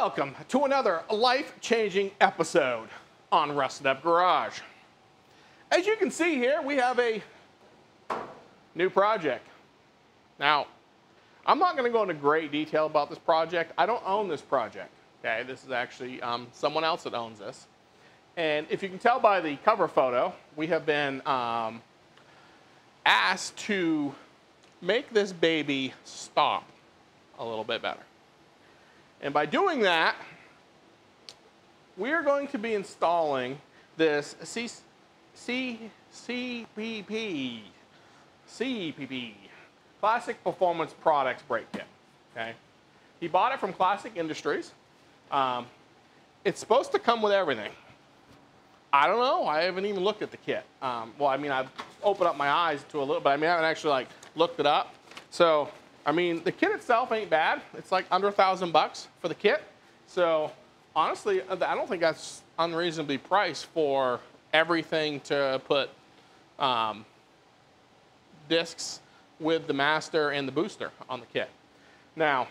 Welcome to another life-changing episode on Rusted Up Garage. As you can see here, we have a new project. Now, I'm not going to go into great detail about this project. I don't own this project. Okay, this is actually um, someone else that owns this. And if you can tell by the cover photo, we have been um, asked to make this baby stop a little bit better. And by doing that, we are going to be installing this C, C, CPP, CPP, Classic Performance Products Brake Kit. Okay, he bought it from Classic Industries. Um, it's supposed to come with everything. I don't know. I haven't even looked at the kit. Um, well, I mean, I've opened up my eyes to a little, but I mean, I haven't actually like looked it up. So, I mean, the kit itself ain't bad. It's like under a thousand bucks for the kit. So, honestly, I don't think that's unreasonably priced for everything to put um, discs with the master and the booster on the kit. Now,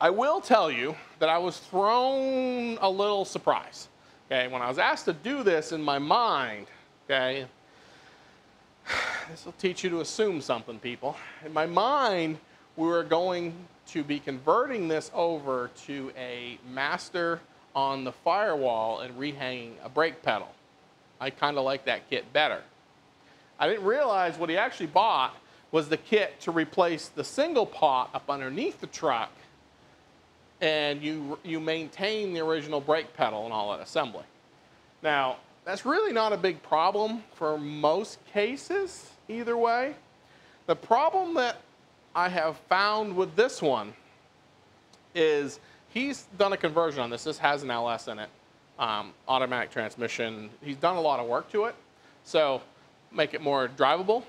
I will tell you that I was thrown a little surprise. Okay, when I was asked to do this in my mind, okay, this will teach you to assume something, people. In my mind, we were going to be converting this over to a master on the firewall and rehanging a brake pedal. I kind of like that kit better. I didn't realize what he actually bought was the kit to replace the single pot up underneath the truck and you, you maintain the original brake pedal and all that assembly. Now, that's really not a big problem for most cases, either way. The problem that I have found with this one is he's done a conversion on this. This has an LS in it, um, automatic transmission. He's done a lot of work to it, so make it more drivable.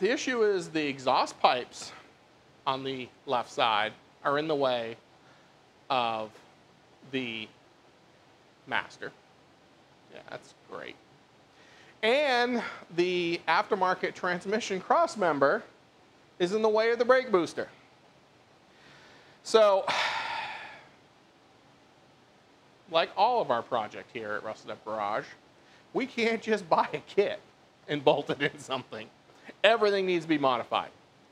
The issue is the exhaust pipes on the left side are in the way of the master. Yeah, that's great. And the aftermarket transmission cross member is in the way of the brake booster. So, like all of our project here at Rusted Up Garage, we can't just buy a kit and bolt it in something. Everything needs to be modified.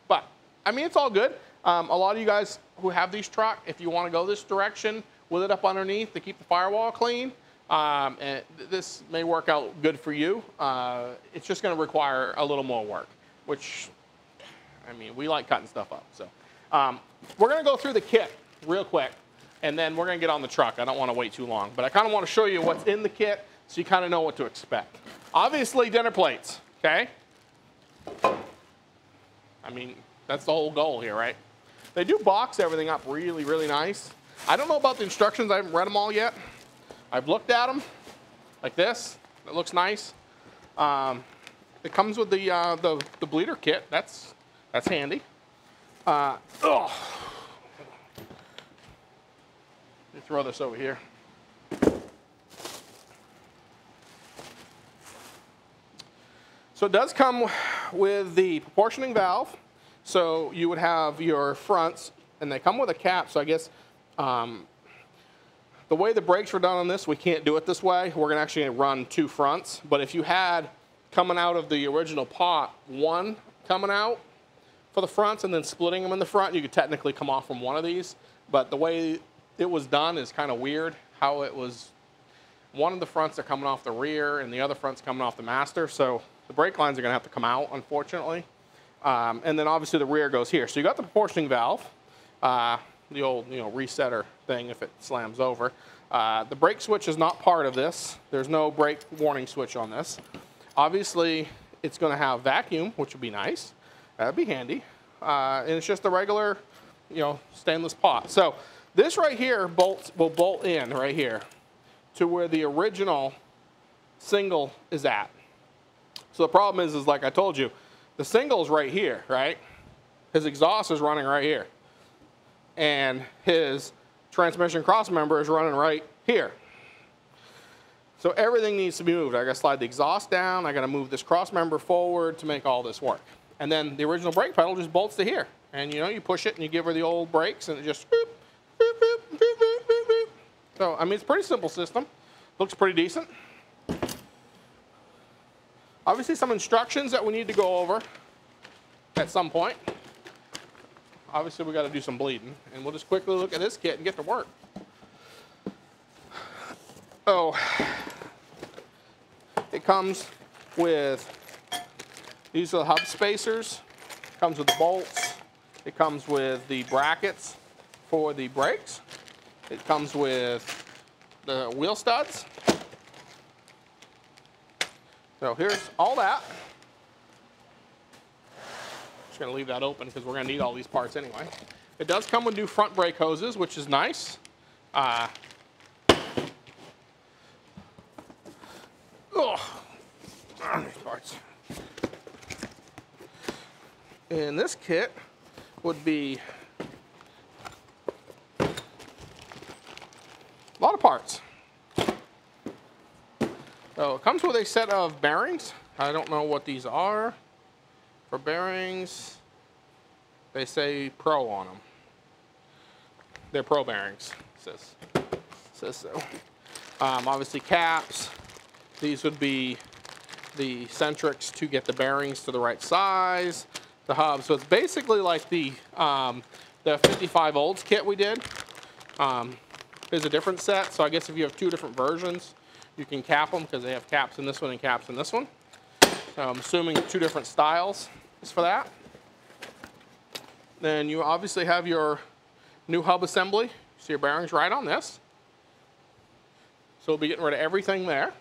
But, I mean, it's all good. Um, a lot of you guys who have these truck, if you want to go this direction with it up underneath to keep the firewall clean, um, and this may work out good for you. Uh, it's just going to require a little more work, which, I mean, we like cutting stuff up. So um, we're going to go through the kit real quick, and then we're going to get on the truck. I don't want to wait too long, but I kind of want to show you what's in the kit so you kind of know what to expect. Obviously, dinner plates, okay? I mean, that's the whole goal here, right? They do box everything up really, really nice. I don't know about the instructions. I haven't read them all yet. I've looked at them like this. It looks nice. Um, it comes with the, uh, the, the bleeder kit. That's, that's handy. Uh. Let me throw this over here. So it does come with the proportioning valve. So you would have your fronts, and they come with a cap, so I guess um, the way the brakes were done on this, we can't do it this way. We're gonna actually run two fronts, but if you had coming out of the original pot, one coming out for the fronts and then splitting them in the front, you could technically come off from one of these, but the way it was done is kind of weird, how it was, one of the fronts are coming off the rear and the other front's coming off the master, so the brake lines are gonna have to come out, unfortunately. Um, and then obviously the rear goes here. So you got the proportioning valve, uh, the old you know resetter thing if it slams over. Uh, the brake switch is not part of this. There's no brake warning switch on this. Obviously, it's going to have vacuum, which would be nice. That'd be handy. Uh, and it's just a regular, you know, stainless pot. So this right here bolts will bolt in right here to where the original single is at. So the problem is, is like I told you, the single's right here, right? His exhaust is running right here. And his transmission cross member is running right here. So everything needs to be moved. I gotta slide the exhaust down, I gotta move this cross member forward to make all this work. And then the original brake pedal just bolts to here. And you know, you push it and you give her the old brakes and it just boop, boop, boop, boop, boop, boop, boop. So, I mean, it's a pretty simple system. Looks pretty decent. Obviously, some instructions that we need to go over at some point. Obviously, we got to do some bleeding, and we'll just quickly look at this kit and get to work. Oh, it comes with these are the hub spacers. It Comes with the bolts. It comes with the brackets for the brakes. It comes with the wheel studs. So here's all that. Just gonna leave that open because we're gonna need all these parts anyway. It does come with new front brake hoses, which is nice. Uh, oh, parts. In this kit would be a lot of parts. So it comes with a set of bearings. I don't know what these are. For bearings, they say Pro on them. They're Pro bearings, says, says so. Um, obviously caps. These would be the centrics to get the bearings to the right size the hub. So it's basically like the, um, the 55 olds kit we did. Um, is a different set. So I guess if you have two different versions, you can cap them because they have caps in this one and caps in this one. So I'm assuming two different styles is for that. Then you obviously have your new hub assembly. So your bearings right on this. So we'll be getting rid of everything there.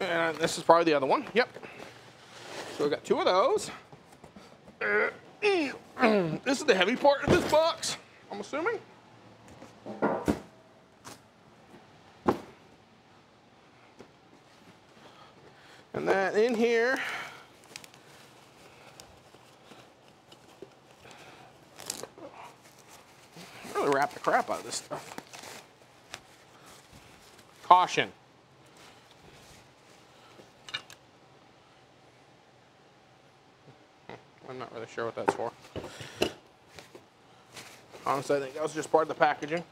And this is probably the other one. Yep. So we've got two of those. This is the heavy part of this box, I'm assuming. That in here, really wrap the crap out of this stuff. Caution. I'm not really sure what that's for. Honestly, I think that was just part of the packaging.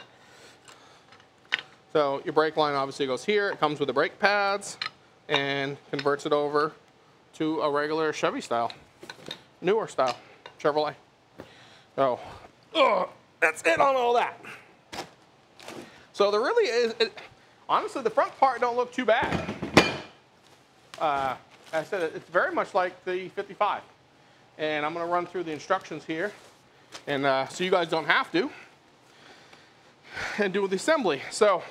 So your brake line obviously goes here. It comes with the brake pads and converts it over to a regular Chevy style, newer style Chevrolet. So, ugh, that's it on all that. So there really is, it, honestly, the front part don't look too bad. Uh, I said it's very much like the 55 and I'm going to run through the instructions here and uh, so you guys don't have to and do the assembly. So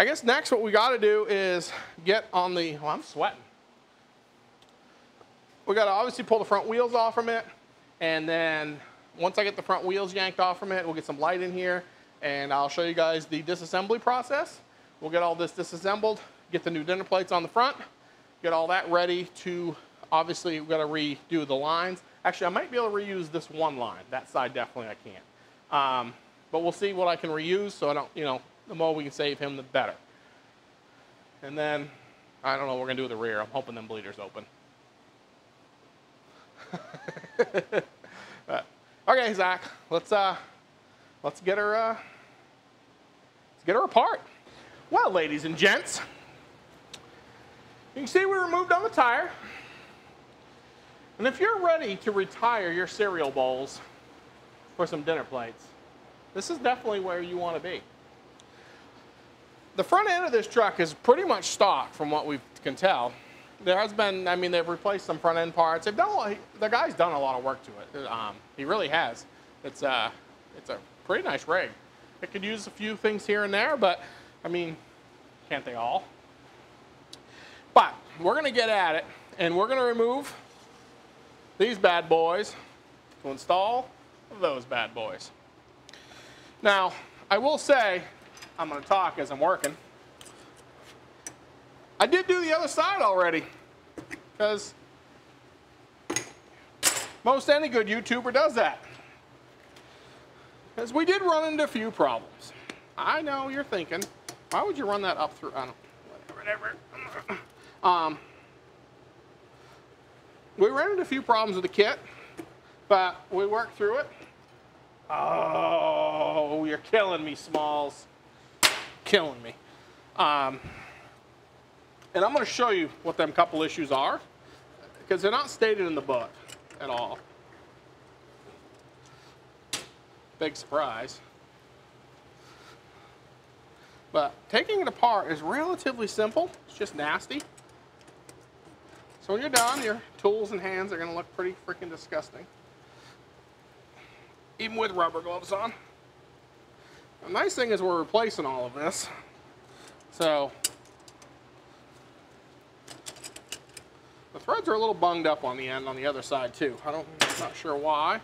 I guess next what we got to do is get on the, well I'm sweating. We got to obviously pull the front wheels off from it and then once I get the front wheels yanked off from it, we'll get some light in here and I'll show you guys the disassembly process. We'll get all this disassembled, get the new dinner plates on the front, get all that ready to, obviously we've got to redo the lines Actually, I might be able to reuse this one line. That side definitely I can't. Um, but we'll see what I can reuse so I don't, you know, the more we can save him, the better. And then, I don't know what we're going to do with the rear. I'm hoping them bleeders open. but, okay, Zach, let's, uh, let's get her, uh, let's get her apart. Well, ladies and gents, you can see we removed on the tire. And if you're ready to retire your cereal bowls for some dinner plates, this is definitely where you want to be. The front end of this truck is pretty much stock from what we can tell. There has been, I mean, they've replaced some front end parts. They've done a the guy's done a lot of work to it. Um, he really has. It's, uh, it's a pretty nice rig. It could use a few things here and there, but I mean, can't they all? But we're gonna get at it and we're gonna remove these bad boys to install those bad boys. Now, I will say, I'm going to talk as I'm working. I did do the other side already because most any good YouTuber does that. Because we did run into a few problems. I know you're thinking, why would you run that up through, I don't, know. whatever. Um, we ran into a few problems with the kit. But we worked through it. Oh, you're killing me, Smalls. Killing me. Um, and I'm going to show you what them couple issues are because they're not stated in the book at all. Big surprise. But taking it apart is relatively simple. It's just nasty. So when you're done, your tools and hands are going to look pretty freaking disgusting. Even with rubber gloves on. The nice thing is we're replacing all of this. So the threads are a little bunged up on the end on the other side too. I don't, I'm not sure why.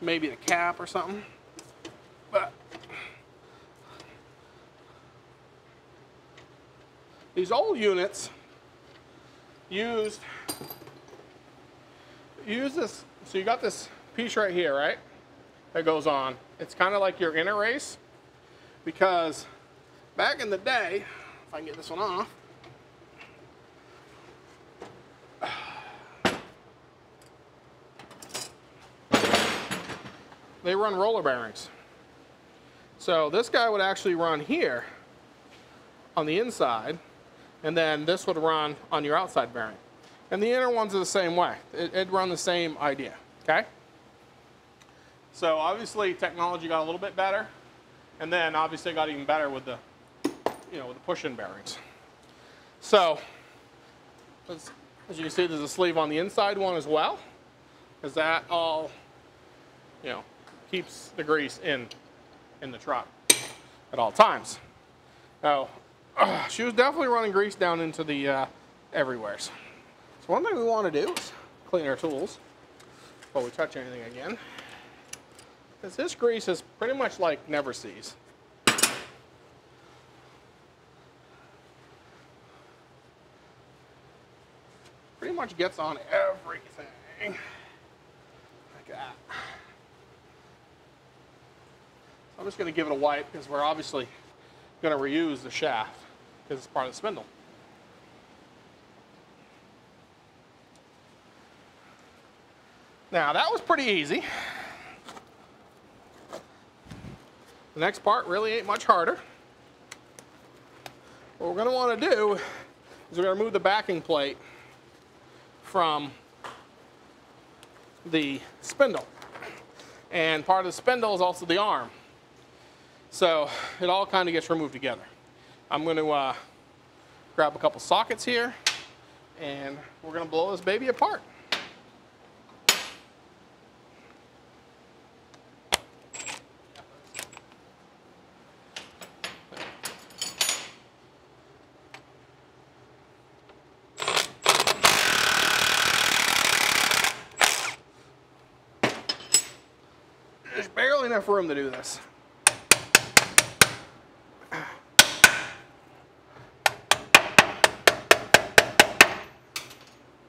Maybe the cap or something. But these old units used use this so you got this piece right here right that goes on it's kind of like your inner race because back in the day if I can get this one off they run roller bearings so this guy would actually run here on the inside and then this would run on your outside bearing. And the inner ones are the same way. It, would run the same idea, okay? So obviously technology got a little bit better, and then obviously it got even better with the, you know, with the push-in bearings. So, as, as you can see, there's a sleeve on the inside one as well, because that all, you know, keeps the grease in, in the truck at all times. Now, uh, she was definitely running grease down into the uh, everywheres. So one thing we want to do is clean our tools before we touch anything again. Because this grease is pretty much like Never-Seez. Pretty much gets on everything. Like that. So I'm just going to give it a wipe because we're obviously going to reuse the shaft because it's part of the spindle. Now that was pretty easy. The next part really ain't much harder. What we're going to want to do is we're to remove the backing plate from the spindle. And part of the spindle is also the arm. So it all kind of gets removed together. I'm going to uh, grab a couple sockets here and we're going to blow this baby apart. There's barely enough room to do this.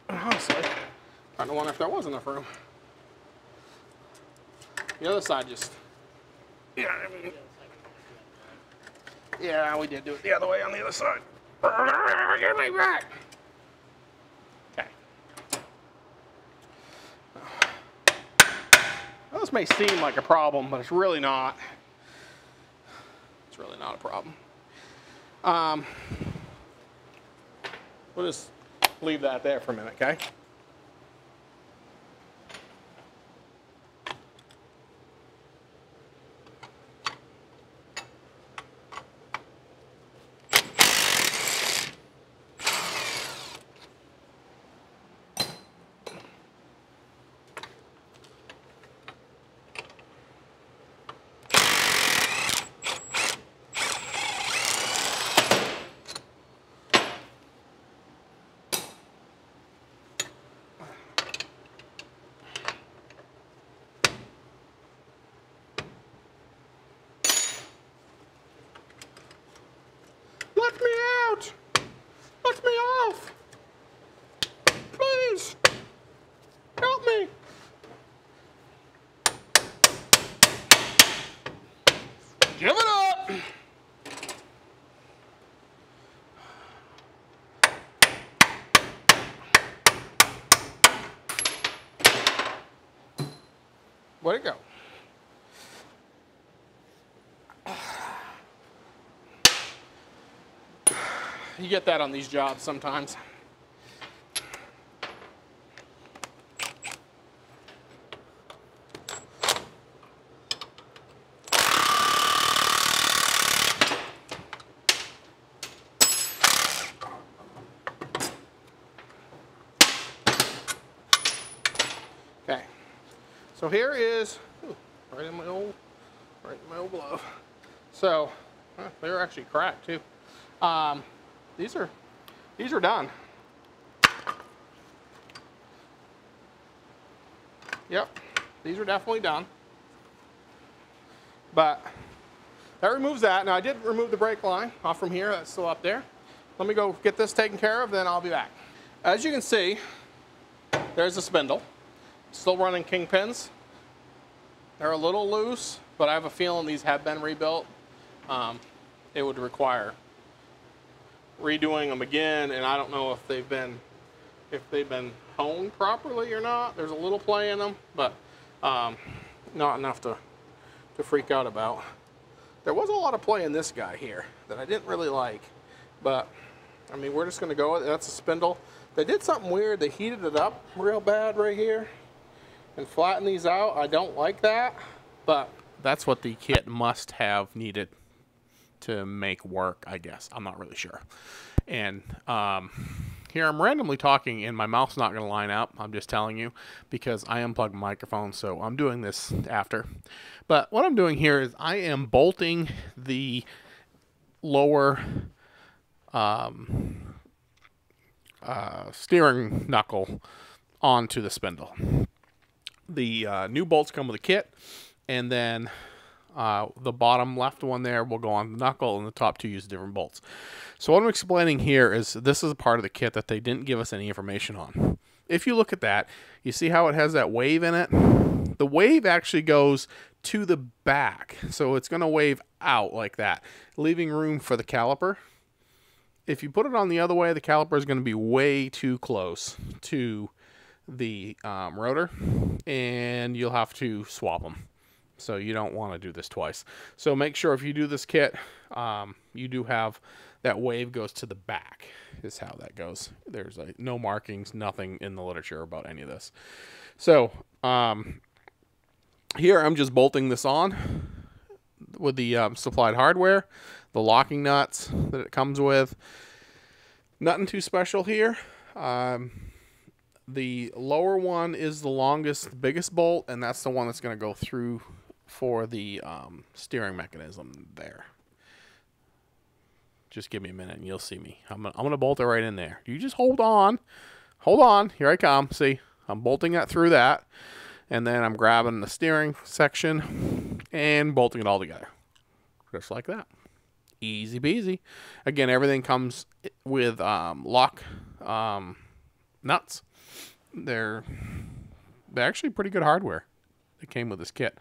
Honestly, I don't wonder if there was enough room. The other side just, yeah, I mean, yeah, we did do it the other way on the other side. Get me back. Okay. Well, this may seem like a problem, but it's really not. It's really not a problem. Um, we'll just leave that there for a minute, okay? Give it up. Where'd it go? You get that on these jobs sometimes. Okay, so here is, ooh, right in my old, right in my old glove. So, they're actually cracked too. Um, these are, these are done. Yep, these are definitely done. But that removes that. Now I did remove the brake line off from here. That's still up there. Let me go get this taken care of, then I'll be back. As you can see, there's the spindle. Still running kingpins. They're a little loose, but I have a feeling these have been rebuilt. Um, it would require redoing them again, and I don't know if they've been if they've been honed properly or not. There's a little play in them, but um, not enough to to freak out about. There was a lot of play in this guy here that I didn't really like, but I mean we're just gonna go with it. That's a spindle. They did something weird. They heated it up real bad right here and flatten these out. I don't like that, but that's what the kit must have needed to make work, I guess. I'm not really sure. And um, here I'm randomly talking and my mouth's not going to line up. I'm just telling you because I unplugged my microphone, so I'm doing this after. But what I'm doing here is I am bolting the lower um, uh, steering knuckle onto the spindle. The uh, new bolts come with a kit, and then uh, the bottom left one there will go on the knuckle, and the top two use different bolts. So what I'm explaining here is this is a part of the kit that they didn't give us any information on. If you look at that, you see how it has that wave in it? The wave actually goes to the back, so it's going to wave out like that, leaving room for the caliper. If you put it on the other way, the caliper is going to be way too close to the um, rotor, and you'll have to swap them. So you don't want to do this twice. So make sure if you do this kit, um, you do have that wave goes to the back is how that goes. There's like no markings, nothing in the literature about any of this. So um, here I'm just bolting this on with the um, supplied hardware, the locking nuts that it comes with. Nothing too special here. Um, the lower one is the longest, biggest bolt, and that's the one that's going to go through for the um, steering mechanism there. Just give me a minute and you'll see me. I'm gonna, I'm gonna bolt it right in there. You just hold on. Hold on. Here I come. See, I'm bolting that through that. And then I'm grabbing the steering section and bolting it all together. Just like that. Easy peasy. Again, everything comes with um, lock um, nuts. They're, they're actually pretty good hardware that came with this kit.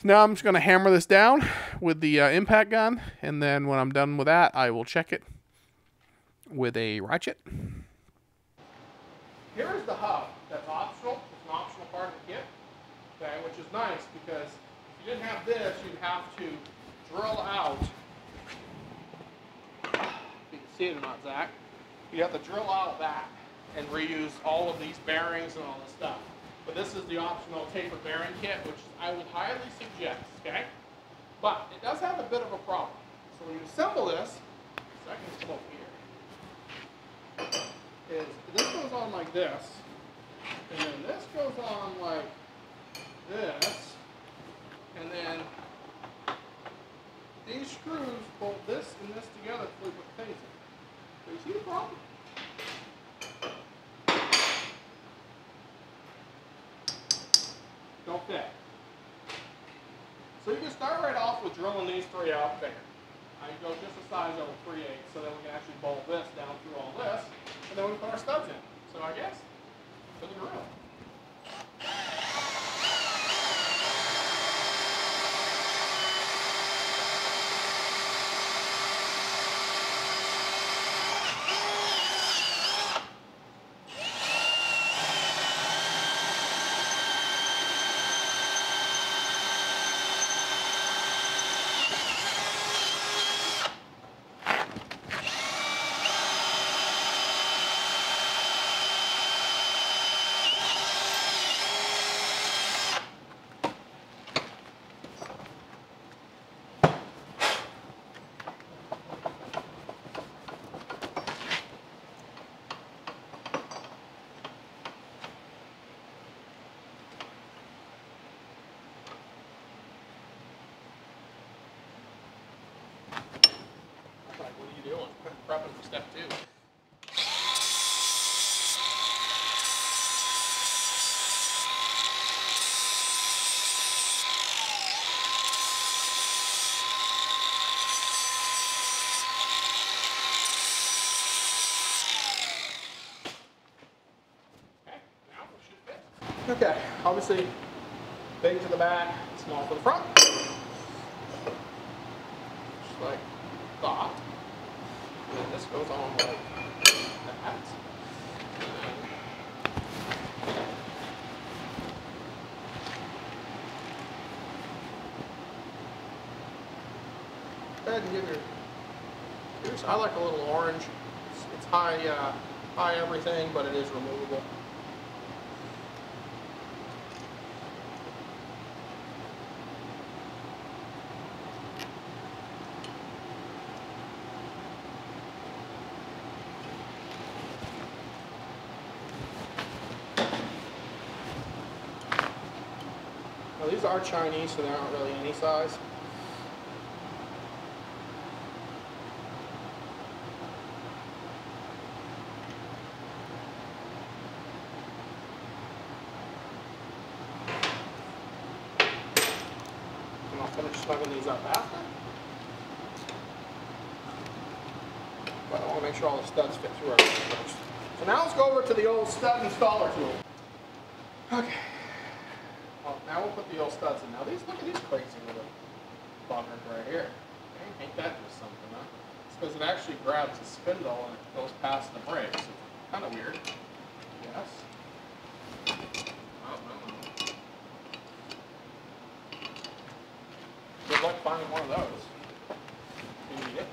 So Now I'm just going to hammer this down with the uh, impact gun, and then when I'm done with that, I will check it with a ratchet. Here is the hub. That's optional. It's an optional part of the kit, okay, which is nice because if you didn't have this, you'd have to drill out. You can see it or not, Zach. You have to drill out that and reuse all of these bearings and all this stuff. But this is the optional taper bearing kit, which I would highly suggest, okay? But it does have a bit of a problem. So when you assemble this, second slope here, is this goes on like this, and then this goes on like this, and then these screws bolt this and this together you put things in. So you see the problem? Don't. So you can start right off with drilling these three out there. I go just a size over 3 8 so that we can actually bolt this down through all this, and then we put our studs in. So I guess, for the drill. step two. Okay, obviously big to the back, small to the front. Just like that. And then this goes on like that. Go ahead and give your, here's, I like a little orange. It's, it's high, uh, high everything, but it is removable. Now these are Chinese, so they're not really any size. And I'll finish snugging these up after. But I want to make sure all the studs fit through everything first. So now let's go over to the old stud installer tool. Okay. Well, now we'll put the old studs in. Now these, look at these crazy little buggers right here. Okay, ain't that just something, huh? It's because it actually grabs the spindle and it goes past the brakes. Kind of weird. Yes. Oh, no, no. Good luck finding one of those. You need it.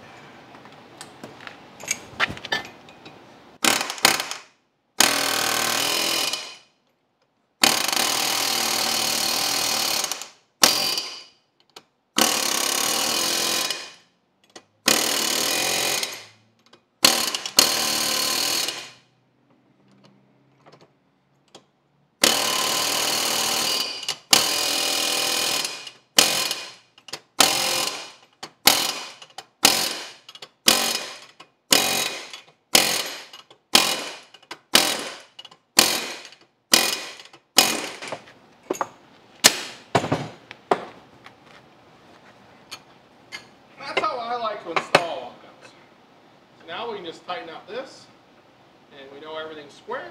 That's how I like to install on those. So now we can just tighten up this, and we know everything's square.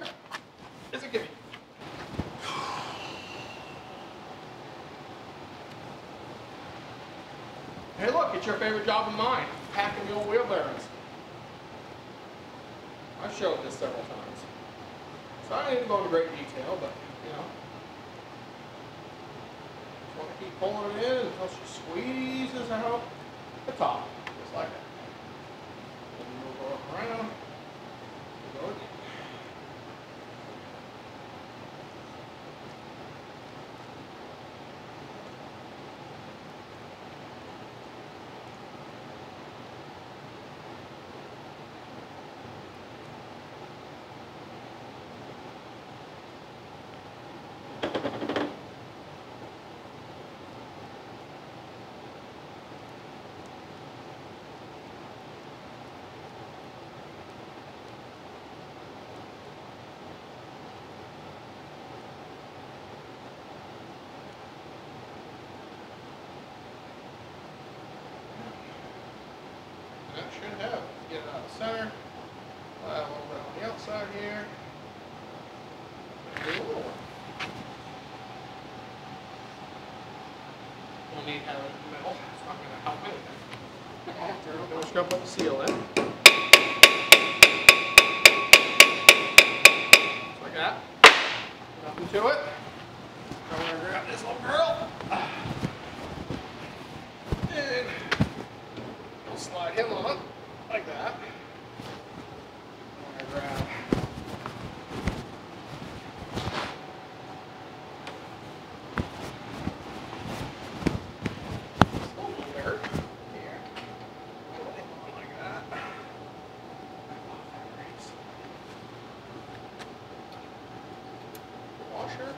Is it gimme? Hey look, it's your favorite job of mine, packing the old wheel bearings. I've showed this several times. So I don't need to go into great detail, but, you know. Just want to keep pulling it in until she squeezes out the top, just like that. Around. We'll go again. That should have. Get it out of the center. Uh, a little bit on the outside here. Do a little one. We'll need have it in the middle. It's not going to help anything. We're just going to put the seal. Just like that. Nothing to it. Now we're going to grab this little girl. And We'll slide him on like that. I'm gonna grab this little wire here. Put it on like that. Washer.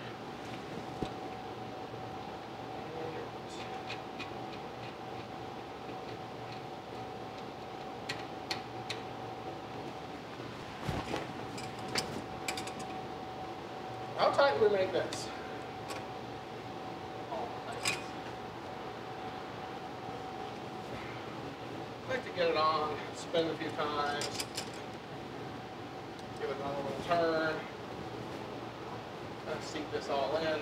Like we make this. Like to get it on, spin a few times, give it another little turn, kind of seat this all in. I'm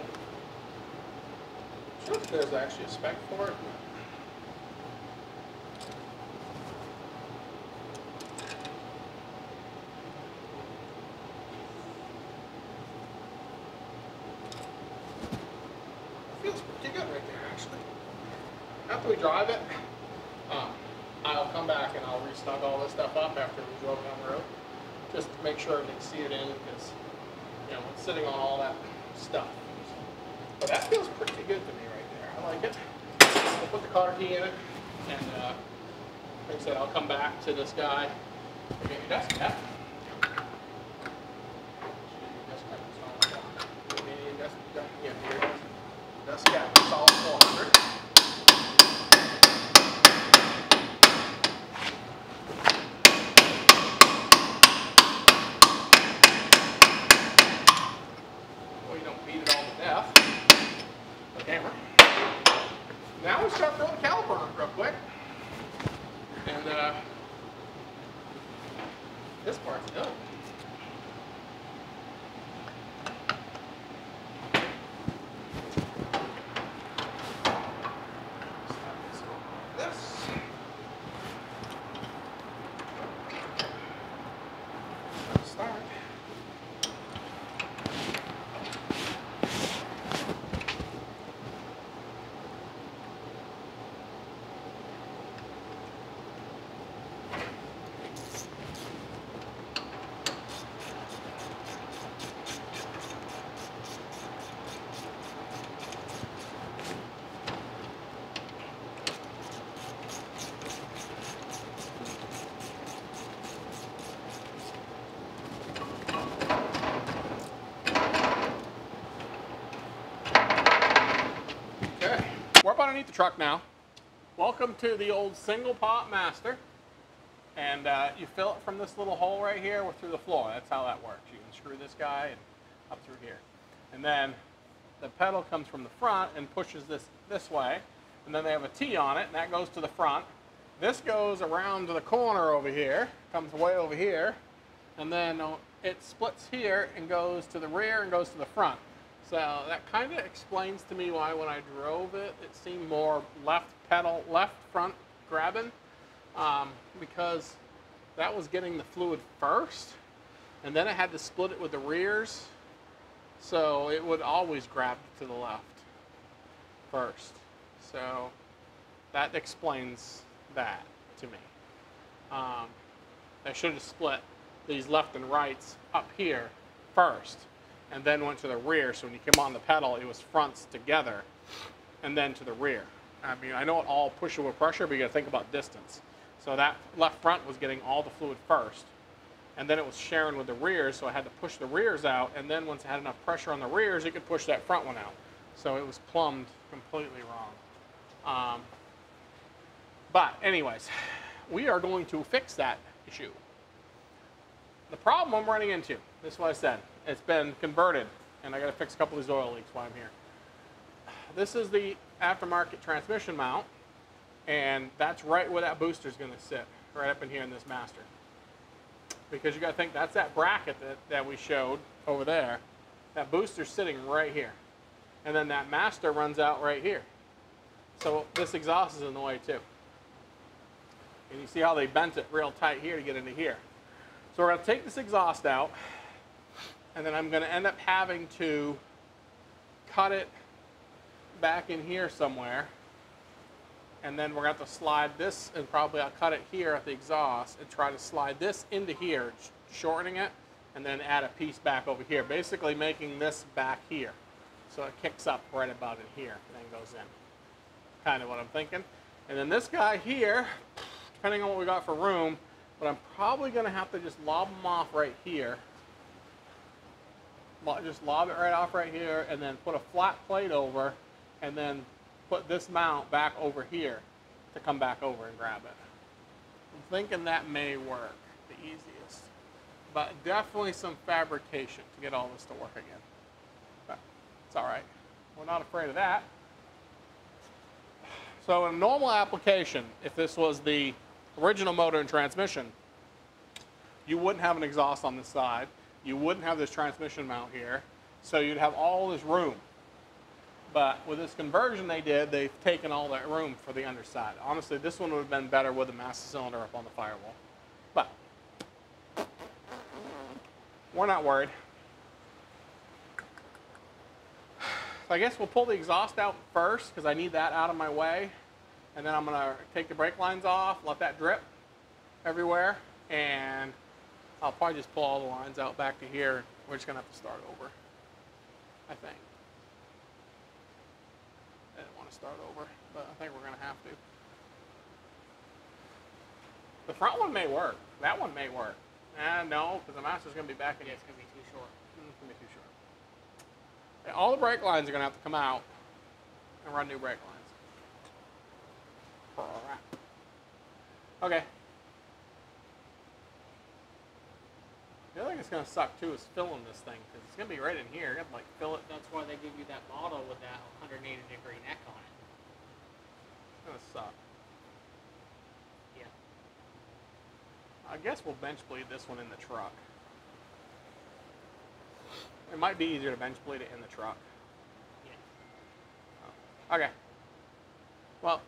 sure that there's actually a spec for it. Feels pretty good right there, actually. After we drive it, um, I'll come back and I'll resnug all this stuff up after we drove down the road, just to make sure everything's seated in because, you know, it's sitting on all that stuff. But that feels pretty good to me right there. I like it. I'll put the cotter key in it, and uh, like I said, I'll come back to this guy. Get your desk cap. Yeah, here it is. Desk cap, it's all 400. Well, you don't beat it all to death. The camera. Now we start throwing the caliper on it real quick. And uh, this part's done. Start this over like this. Start. Okay, we're up underneath the truck now. Welcome to the old single pot master. And uh, you fill it from this little hole right here through the floor. That's how that works. You can screw this guy and up through here. And then the pedal comes from the front and pushes this this way. And then they have a T on it, and that goes to the front. This goes around to the corner over here, comes way over here, and then uh, it splits here and goes to the rear and goes to the front. So that kind of explains to me why when I drove it, it seemed more left pedal, left front grabbing, um, because that was getting the fluid first, and then I had to split it with the rears, so it would always grab to the left first. So that explains that to me. Um, I should have split these left and rights up here first and then went to the rear. So when you came on the pedal, it was fronts together and then to the rear. I mean, I know it all push with pressure, but you got to think about distance. So that left front was getting all the fluid first, and then it was sharing with the rears, so I had to push the rears out, and then once it had enough pressure on the rears, it could push that front one out. So it was plumbed completely wrong. Um, but anyways, we are going to fix that issue. The problem I'm running into, this is what I said, it's been converted, and I got to fix a couple of these oil leaks while I'm here. This is the aftermarket transmission mount, and that's right where that booster is going to sit, right up in here in this master. Because you got to think that's that bracket that, that we showed over there. That booster's sitting right here. And then that master runs out right here. So this exhaust is in the way too. And you see how they bent it real tight here to get into here. So we're going to take this exhaust out, and then I'm going to end up having to cut it back in here somewhere. And then we're going to have to slide this, and probably I'll cut it here at the exhaust and try to slide this into here, shortening it, and then add a piece back over here. Basically making this back here. So it kicks up right about in here and then goes in. Kind of what I'm thinking. And then this guy here, depending on what we got for room, but I'm probably going to have to just lob them off right here. Just lob it right off right here and then put a flat plate over and then put this mount back over here to come back over and grab it. I'm thinking that may work the easiest. But definitely some fabrication to get all this to work again. But It's all right. We're not afraid of that. So in a normal application, if this was the original motor and transmission, you wouldn't have an exhaust on this side. You wouldn't have this transmission mount here. So you'd have all this room. But with this conversion they did, they've taken all that room for the underside. Honestly, this one would have been better with a master cylinder up on the firewall. But we're not worried. So I guess we'll pull the exhaust out first because I need that out of my way. And then I'm going to take the brake lines off, let that drip everywhere. And I'll probably just pull all the lines out back to here. We're just going to have to start over, I think. I didn't want to start over, but I think we're going to have to. The front one may work. That one may work. Eh, no, because the master's going to be back in Yeah, it's gonna be too short. Mm, It's gonna be too short. All the brake lines are gonna have to come out and run new brake lines. Alright. Okay. The other thing that's gonna suck too is filling this thing because it's gonna be right in here. You're gonna like fill it. That's why they give you that model with that 180 degree neck on it. It's gonna suck. Yeah. I guess we'll bench bleed this one in the truck. It might be easier to bench bleed it in the truck. Yeah. Oh. Okay. Well,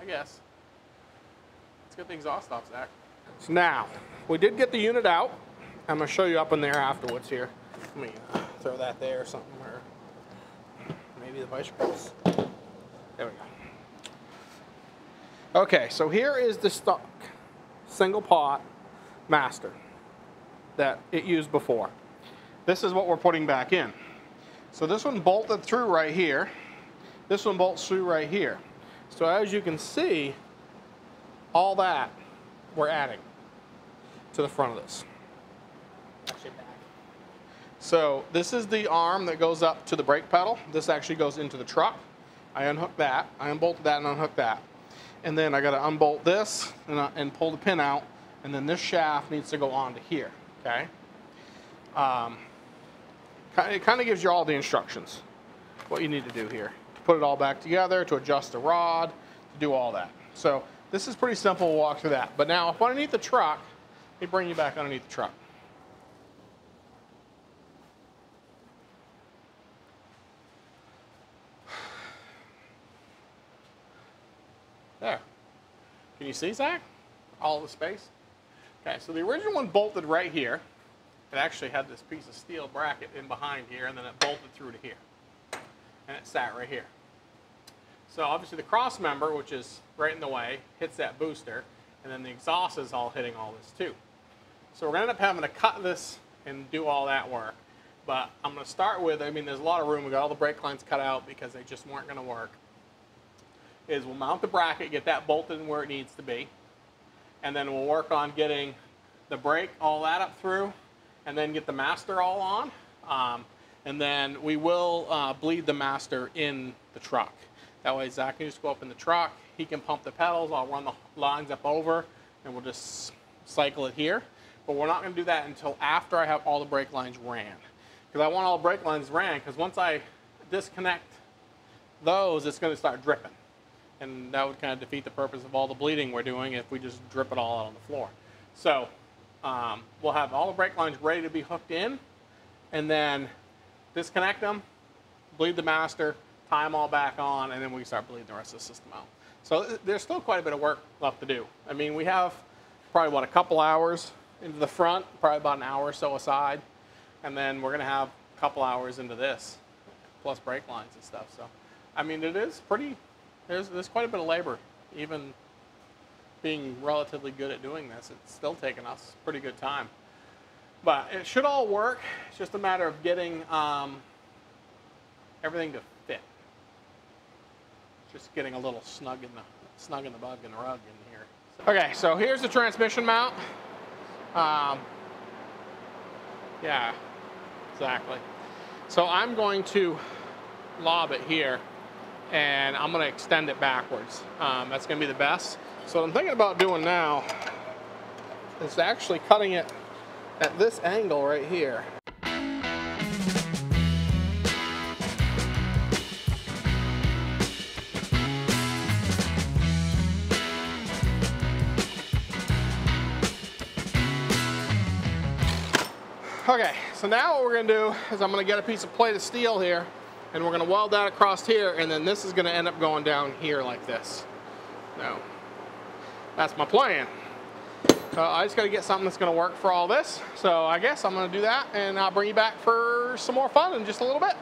I guess. Let's get the exhaust off, Zach. So now, we did get the unit out. I'm to show you up in there afterwards here. Let me throw that there or something, or maybe the vice grips. There we go. Okay, so here is the stock single pot master that it used before. This is what we're putting back in. So this one bolted through right here. This one bolts through right here. So as you can see, all that we're adding to the front of this. Back. So this is the arm that goes up to the brake pedal. This actually goes into the truck. I unhook that. I unbolt that and unhook that. And then I got to unbolt this and, uh, and pull the pin out. And then this shaft needs to go onto here. Okay. Um, it kind of gives you all the instructions, what you need to do here. To put it all back together, to adjust the rod, to do all that. So this is pretty simple. We'll walk through that. But now up underneath the truck, let me bring you back underneath the truck. There. Can you see, Zach? All the space? Okay, so the original one bolted right here. It actually had this piece of steel bracket in behind here, and then it bolted through to here. And it sat right here. So obviously the cross member, which is right in the way, hits that booster, and then the exhaust is all hitting all this too. So we're gonna end up having to cut this and do all that work. But I'm gonna start with, I mean, there's a lot of room. We got all the brake lines cut out because they just weren't gonna work is we'll mount the bracket, get that bolted where it needs to be, and then we'll work on getting the brake, all that up through, and then get the master all on. Um, and then we will uh, bleed the master in the truck. That way Zach can just go up in the truck, he can pump the pedals, I'll run the lines up over, and we'll just cycle it here. But we're not gonna do that until after I have all the brake lines ran. Because I want all the brake lines ran, because once I disconnect those, it's gonna start dripping and that would kind of defeat the purpose of all the bleeding we're doing if we just drip it all out on the floor. So um, we'll have all the brake lines ready to be hooked in, and then disconnect them, bleed the master, tie them all back on, and then we start bleeding the rest of the system out. So th- there's still quite a bit of work left to do. I mean, we have probably what a couple hours into the front, probably about an hour or so aside, and then we're gonna have a couple hours into this, plus brake lines and stuff. So, I mean, it is pretty there's there's quite a bit of labor, even being relatively good at doing this. It's still taking us pretty good time, but it should all work. It's just a matter of getting um, everything to fit. Just getting a little snug in the snug in the bug and rug in here. Okay, so here's the transmission mount. Um, yeah, exactly. So I'm going to lob it here and I'm gonna extend it backwards. Um, that's gonna be the best. So what I'm thinking about doing now is actually cutting it at this angle right here. Okay, so now what we're gonna do is I'm gonna get a piece of plate of steel here and we're gonna weld that across here and then this is gonna end up going down here like this. Now, that's my plan. So I just gotta get something that's gonna work for all this. So I guess I'm gonna do that and I'll bring you back for some more fun in just a little bit.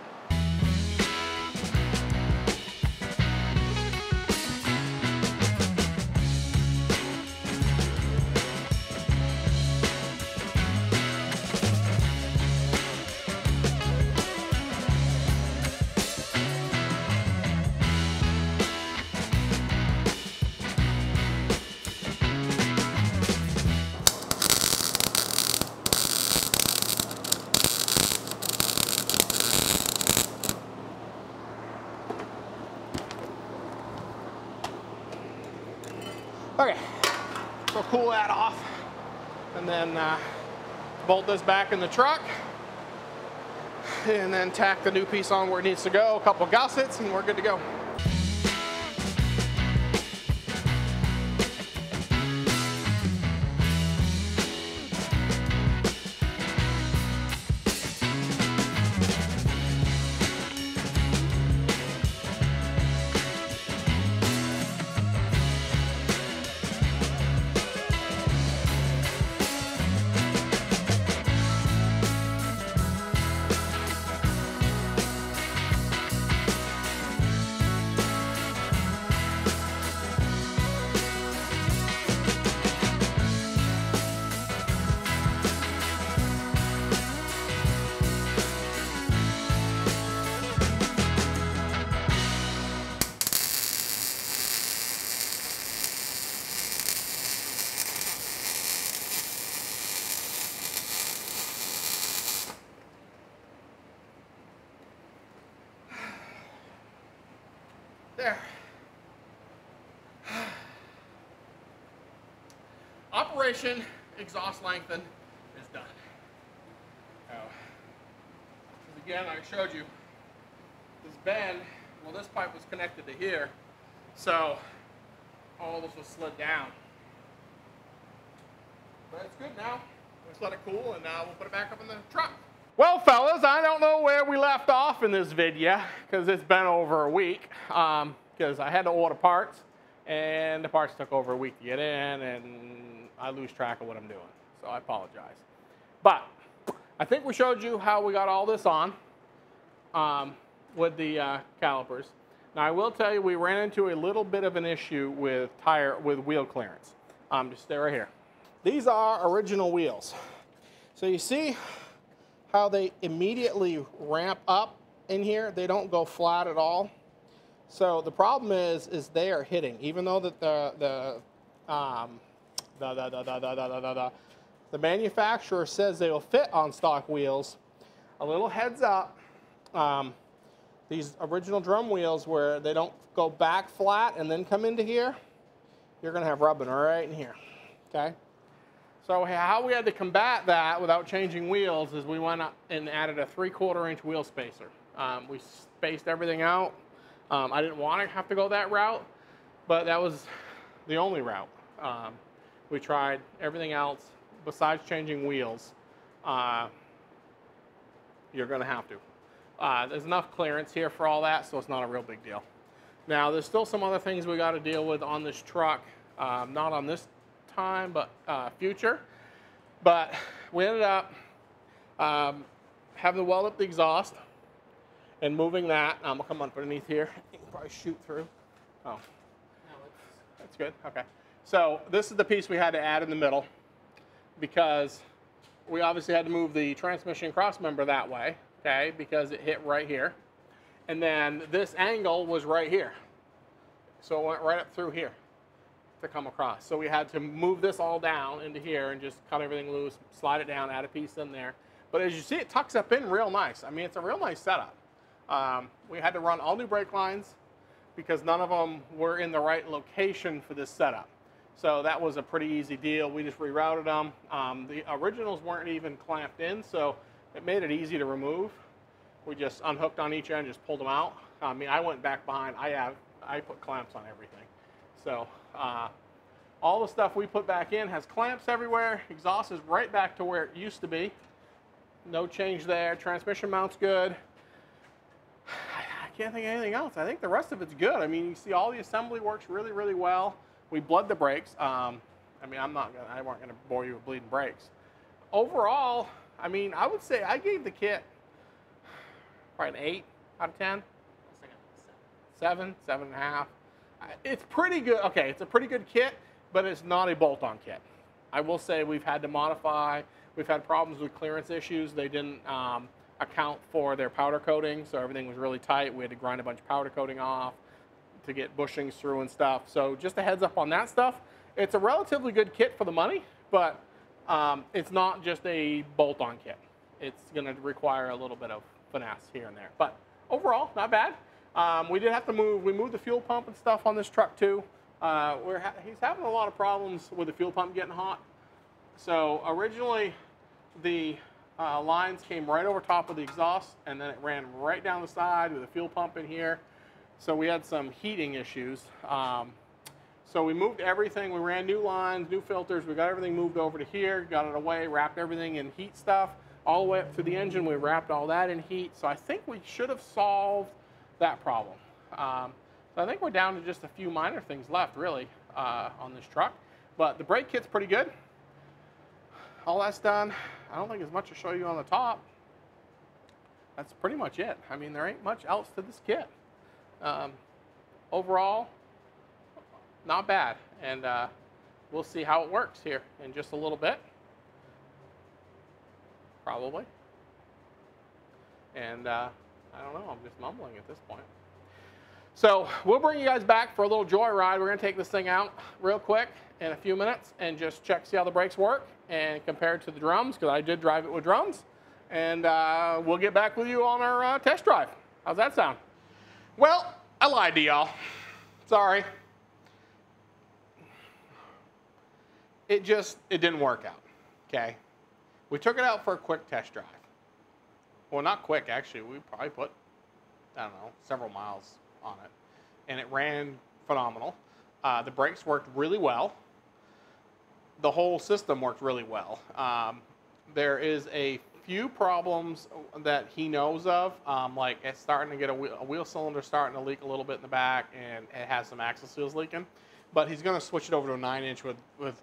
Then uh, bolt this back in the truck and then tack the new piece on where it needs to go, a couple gussets and we're good to go. Exhaust lengthen is done. Now, again, I showed you this bend, well, this pipe was connected to here, so all this was slid down. But it's good now. Let's let it cool and now we'll put it back up in the truck. Well, fellas, I don't know where we left off in this video because it's been over a week um, because I had to order parts and the parts took over a week to get in and I lose track of what I'm doing. So I apologize. But I think we showed you how we got all this on um, with the uh, calipers. Now I will tell you we ran into a little bit of an issue with tire with wheel clearance. Um, just stay right here. These are original wheels. So you see how they immediately ramp up in here. They don't go flat at all. So the problem is, is they are hitting, even though that the the um, da da da da da da da da. The manufacturer says they will fit on stock wheels. A little heads up, um, these original drum wheels where they don't go back flat and then come into here, you're gonna have rubbing right in here, okay? So how we had to combat that without changing wheels is we went up and added a three quarter inch wheel spacer. Um, we spaced everything out. Um, I didn't want to have to go that route, but that was the only route. Um, we tried everything else besides changing wheels. Uh, you're going to have to. Uh, there's enough clearance here for all that, so it's not a real big deal. Now, there's still some other things we got to deal with on this truck. Um, not on this time, but uh, future. But we ended up um, having to weld up the exhaust and moving that. I'm gonna come up underneath here. You can probably shoot through. Oh, No, it's, that's good. Okay. So this is the piece we had to add in the middle because we obviously had to move the transmission cross member that way, okay, because it hit right here. And then this angle was right here. So it went right up through here to come across. So we had to move this all down into here and just cut everything loose, slide it down, add a piece in there. But as you see, it tucks up in real nice. I mean, it's a real nice setup. Um, we had to run all new brake lines because none of them were in the right location for this setup. So that was a pretty easy deal. We just rerouted them. Um, the originals weren't even clamped in, so it made it easy to remove. We just unhooked on each end, just pulled them out. I mean, I went back behind. I have, I put clamps on everything. So uh, all the stuff we put back in has clamps everywhere. Exhaust is right back to where it used to be. no change there. Transmission mount's good. I can't think of anything else. I think the rest of it's good. I mean, you see all the assembly works really, really well. We bled the brakes. Um, I mean, I'm not gonna, I weren't gonna bore you with bleeding brakes. Overall, I mean, I would say I gave the kit probably an eight out of 10 It's like a seven. seven, seven and a half. It's pretty good. Okay, it's a pretty good kit, but it's not a bolt-on kit. I will say we've had to modify. We've had problems with clearance issues. They didn't um, account for their powder coating, so everything was really tight. We had to grind a bunch of powder coating off to get bushings through and stuff. So just a heads up on that stuff. It's a relatively good kit for the money, but um, it's not just a bolt-on kit. It's going to require a little bit of finesse here and there. But overall, not bad. Um, we did have to move. We moved the fuel pump and stuff on this truck too. Uh, we're ha- he's having a lot of problems with the fuel pump getting hot. So originally, the uh, lines came right over top of the exhaust, and then it ran right down the side with the fuel pump in here. So we had some heating issues. Um, so we moved everything. We ran new lines, new filters. We got everything moved over to here, got it away, wrapped everything in heat stuff. All the way up to the engine, we wrapped all that in heat. So I think we should have solved that problem. Um, so I think we're down to just a few minor things left, really, uh, on this truck. But the brake kit's pretty good. All that's done. I don't think there's much to show you on the top. That's pretty much it. I mean, there ain't much else to this kit. Um, overall, not bad. And uh, we'll see how it works here in just a little bit. Probably. And uh, I don't know, I'm just mumbling at this point. So we'll bring you guys back for a little joyride. We're going to take this thing out real quick in a few minutes and just check, see how the brakes work and compare it to the drums because I did drive it with drums. And uh, we'll get back with you on our uh, test drive. How's that sound? Well, I lied to y'all. Sorry. It just, it didn't work out, okay? We took it out for a quick test drive. Well, not quick, actually. We probably put, I don't know, several miles on it. And it ran phenomenal. Uh, the brakes worked really well. The whole system worked really well. Um, there is a few problems that he knows of, um, like it's starting to get a wheel, a wheel cylinder starting to leak a little bit in the back, and it has some axle seals leaking. But he's going to switch it over to a nine inch with with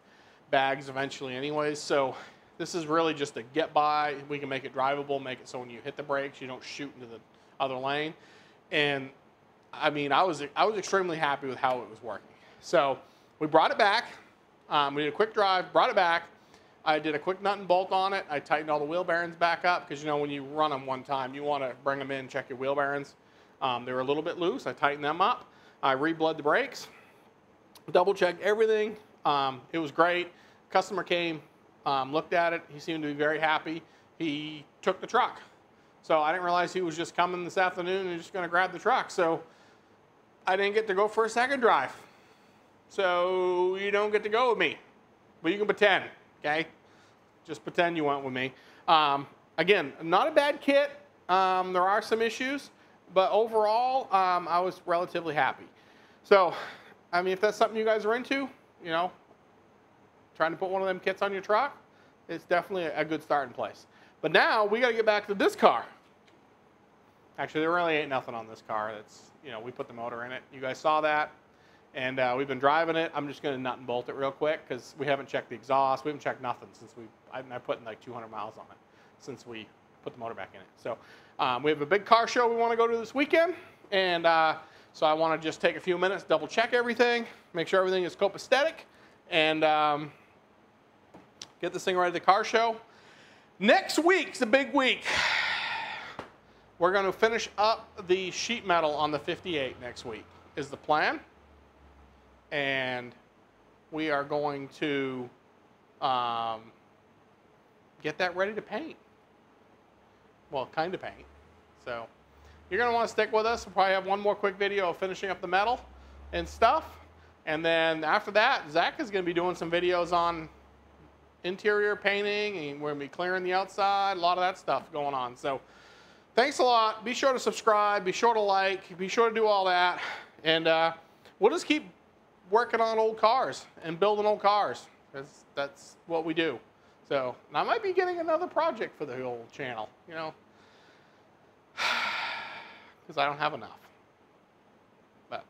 bags eventually, anyways. So this is really just a get by. We can make it drivable, make it so when you hit the brakes, you don't shoot into the other lane. And I mean, I was I was extremely happy with how it was working. So we brought it back. Um, we did a quick drive, brought it back. I did a quick nut and bolt on it. I tightened all the wheel bearings back up because you know when you run them one time, you want to bring them in, check your wheel bearings. Um, they were a little bit loose. I tightened them up. I rebled the brakes, double checked everything. Um, it was great. Customer came, um, looked at it. He seemed to be very happy. He took the truck. So I didn't realize he was just coming this afternoon and just going to grab the truck. So I didn't get to go for a second drive. So you don't get to go with me, but you can pretend, okay? Just pretend you went with me. Um, again, not a bad kit. Um, there are some issues, but overall, um, I was relatively happy. So, I mean, if that's something you guys are into, you know, trying to put one of them kits on your truck, it's definitely a good starting place. But now we got to get back to this car. Actually, there really ain't nothing on this car. That's, you know we put the motor in it. You guys saw that, and uh, we've been driving it. I'm just going to nut and bolt it real quick because we haven't checked the exhaust. We haven't checked nothing since we I, I put in like 200 miles on it since we put the motor back in it. So um, we have a big car show we want to go to this weekend, and uh, so I want to just take a few minutes, double check everything, make sure everything is copacetic, and um, get this thing ready to the car show. Next week's a big week. We're going to finish up the sheet metal on the 58 next week, is the plan. And we are going to um, get that ready to paint. Well, kind of paint. So you're going to want to stick with us. We'll probably have one more quick video of finishing up the metal and stuff. And then after that, Zach is going to be doing some videos on interior painting and we're going to be clearing the outside, a lot of that stuff going on. So thanks a lot. Be sure to subscribe, be sure to like, be sure to do all that. And uh, we'll just keep working on old cars and building old cars because that's what we do. So, and I might be getting another project for the old channel, you know, because I don't have enough. But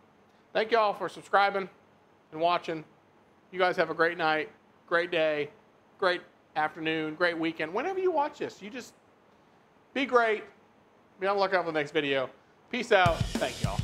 thank you all for subscribing and watching. You guys have a great night, great day, great afternoon, great weekend. Whenever you watch this, you just be great. Be on the lookout for the next video. Peace out. Thank y'all.